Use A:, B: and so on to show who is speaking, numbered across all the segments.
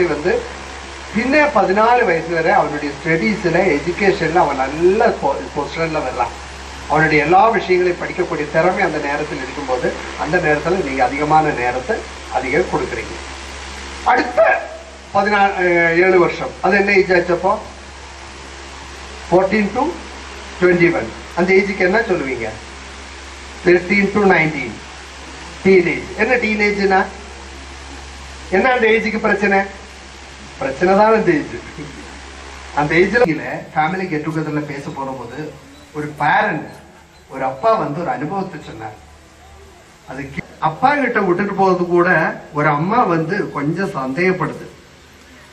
A: சேர்த்து வந்து പിന്നെ பதினாலு വയസ്സ് வரை அவனுடைய സ്റ്റഡീസില് എഡ്യൂക്കേഷനിൽ അവൻ നല്ല പൊസിഷനിൽ വരலாம் அவனுடைய எல்லா விஷயங்களையும் படிக்கக்கூடிய திறமை அந்த நேரத்தில் இருக்கும்போது அந்த நேரத்தில் நீங்கள் அதிகமான நேரத்தை அதிகம் கொடுக்குறீங்க. அடுத்த பதினா ஏழு வருஷம். அது என்ன ஏஜ் ஆச்சப்போ ஃபோர்டீன் டு டுவெண்ட்டி ஒன் அந்த ஏஜுக்கு என்ன சொல்லுவீங்க? தேர்ட்டீன் டு நைன்டீன் டீனேஜ் என்ன டீனேஜ்னா என்ன அந்த ஏஜுக்கு பிரச்சனை? பிரச்சனை தான் அந்த ஏஜ் அந்த ஏஜ்ல ஃபேமிலி கெட் டுகெதர்ல பேச போகும்போது ஒரு பேரண்ட் ஒரு அப்பா வந்து ஒரு அனுபவத்தை சொன்னார். அது அப்பா கிட்ட விட்டுட்டு போறது கூட ஒரு அம்மா வந்து கொஞ்சம் சந்தேகப்படுது.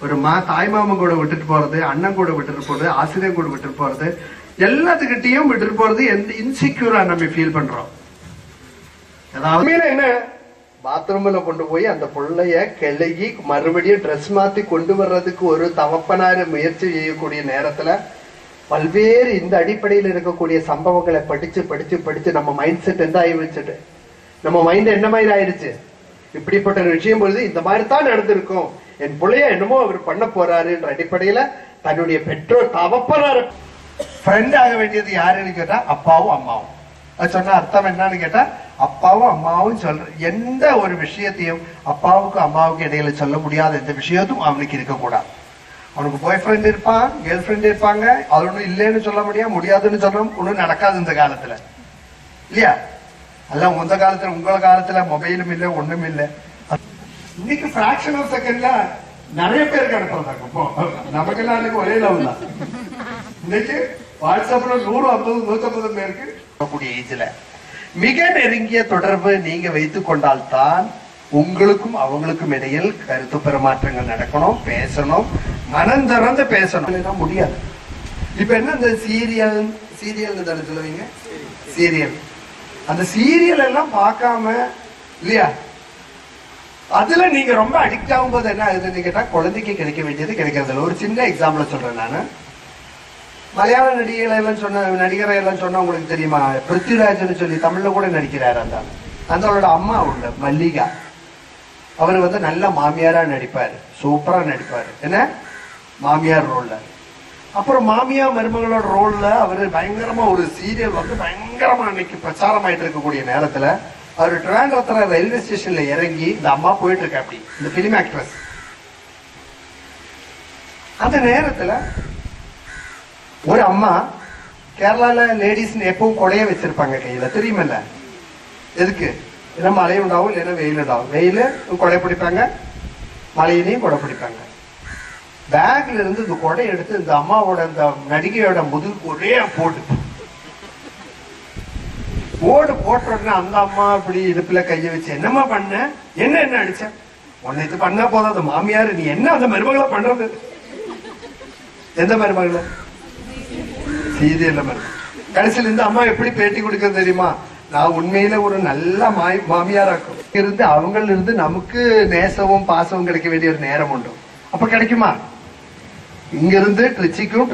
A: ஒரு மா தாய் மாமன் கூட விட்டுட்டு போறது அண்ணன் கூட விட்டுட்டு போறது ஆசிரியர் கூட விட்டுட்டு போறது எல்லாத்துக்கிட்டையும் விட்டுட்டு போறது எந்த இன்செக்யூரா நம்ம ஃபீல் பண்றோம். ஏதாவது என்ன? பாத்ரூம்ல கொண்டு போய் அந்த பிள்ளைய கிளகி மறுபடியும் ட்ரெஸ் மாத்தி கொண்டு வர்றதுக்கு ஒரு தவப்பனார முயற்சி செய்யக்கூடிய நேரத்துல பல்வேறு இந்த அடிப்படையில் இருக்கக்கூடிய சம்பவங்களை படிச்சு படிச்சு படிச்சு நம்ம மைண்ட் செட் எந்த ஆகி வச்சுட்டு நம்ம மைண்ட் என்ன மாதிரி ஆயிடுச்சு? இப்படிப்பட்ட ஒரு விஷயம் பொழுது இந்த மாதிரி தான் நடந்திருக்கும். என் பிள்ளைய என்னமோ அவர் பண்ண போறாருன்ற அடிப்படையில தன்னுடைய பெற்றோர் தவப்பனார ஃப்ரெண்ட் ஆக வேண்டியது யாருன்னு கேட்டா அப்பாவும் அம்மாவும். சொன்ன அர்த்தம் என்னன்னு கேட்டா அப்பாவும் அம்மாவும் சொல்ற எந்த ஒரு விஷயத்தையும் அப்பாவுக்கும் அம்மாவுக்கும் இடையில சொல்ல முடியாத எந்த விஷயத்தும் அவனுக்கு இருக்கக்கூடாது. அவனுக்கு பாய் ஃப்ரெண்ட் இருப்பான் கேர்ள் ஃப்ரெண்ட் இருப்பாங்க அது ஒண்ணும் இல்லைன்னு சொல்ல முடியாது முடியாதுன்னு சொன்னோம் ஒண்ணும் நடக்காது இந்த காலத்துல. இல்லையா? அதெல்லாம் உந்த காலத்துல உங்கள காலத்துல மொபைலும் இல்லை ஒண்ணும் இல்லை. இன்னைக்கு ஃபிராக்ஷன் ஆஃப் செகண்ட்ல நிறைய பேருக்கு அனுப்புறாங்க. இப்போ நமக்கெல்லாம் அன்னைக்கு ஒரே லெவல் தான். இன்னைக்கு வாட்ஸ்அப்ல நூறு ஐம்பது நூத்தம்பது பேருக்கு கூடிய ஏஜ்ல மிக நெருங்கிய தொடர்பு நீங்க வைத்துக் கொண்டால்தான் உங்களுக்கும் அவங்களுக்கும் இடையில் கருத்து பெருமாற்றங்கள் நடக்கணும் பேசணும் மனம் திறந்து பேசணும். முடியாது. இப்ப என்ன இந்த சீரியல் சீரியல் தானே சொல்லுவீங்க? சீரியல் அந்த சீரியல் எல்லாம் பார்க்காம இல்லையா? அதுல நீங்க ரொம்ப அடிக்ட் ஆகும்போது என்ன ஆகுதுன்னு கேட்டா குழந்தைக்கு கிடைக்க வேண்டியது கிடைக்கிறது ஒரு சின்ன எக்ஸாம்பிள் சொல்றேன் நான். மலையாள நடிகர்களை எல்லாம் சொன்ன நடிகரை எல்லாம் சொன்னா உங்களுக்கு தெரியுமா? பிருத்விராஜ்னு சொல்லி தமிழ்ல கூட நடிக்கிறார் அந்த அந்த அவளோட அம்மா உண்டு மல்லிகா. அவர் வந்து நல்ல மாமியாரா நடிப்பார் சூப்பரா நடிப்பார். என்ன? மாமியார் ரோல்ல. அப்புறம் மாமியார் மருமகளோட ரோல்ல அவர் பயங்கரமா ஒரு சீரியல் வந்து பயங்கரமா அன்னைக்கு பிரச்சாரம் ஆயிட்டு இருக்கக்கூடிய நேரத்துல அவர் ட்ரிவாண்டத்துல ரயில்வே ஸ்டேஷன்ல இறங்கி இந்த அம்மா போயிட்டு இருக்கா அப்படி இந்த பிலிம் ஆக்ட்ரஸ் அந்த நேரத்துல ஒரு அம்மா கேரளால லேடிஸ் எப்பவும் கொடைய வச்சிருப்பாங்க கையில. தெரியுமில்ல? எதுக்கு? ஏன்னா மழை உண்டாகும் இல்லைன்னா வெயில் உண்டாகும் வெயில் கொடை பிடிப்பாங்க. மழையிலையும் கொடை பிடிப்பாங்க. பேக்ல இருந்து இந்த கொடை எடுத்து இந்த அம்மாவோட இந்த நடிகையோட முதுகு ஒரே போட்டு. ஓடு போட்ட உடனே அந்த அம்மா அப்படி இடுப்புல கையை வச்சு என்னம்மா பண்ண? என்ன என்ன அடிச்ச? உன்னை இது பண்ணா போதாது மாமியார் நீ என்ன அந்த மருமகளை பண்றது? எந்த மருமகளை? சீரியல் மருமகள் கடைசியில் இருந்து அம்மா எப்படி பேட்டி கொடுக்க தெரியுமா? நான் உண்மையில ஒரு நல்ல மாய் மாமியாராக்கும். இருந்து அவங்கள இருந்து நமக்கு நேசமும் பாசமும் கிடைக்க வேண்டிய ஒரு நேரம் உண்டு. அப்ப கிடைக்குமா? இங்க இருந்து ட்ரிச்சிக்கும்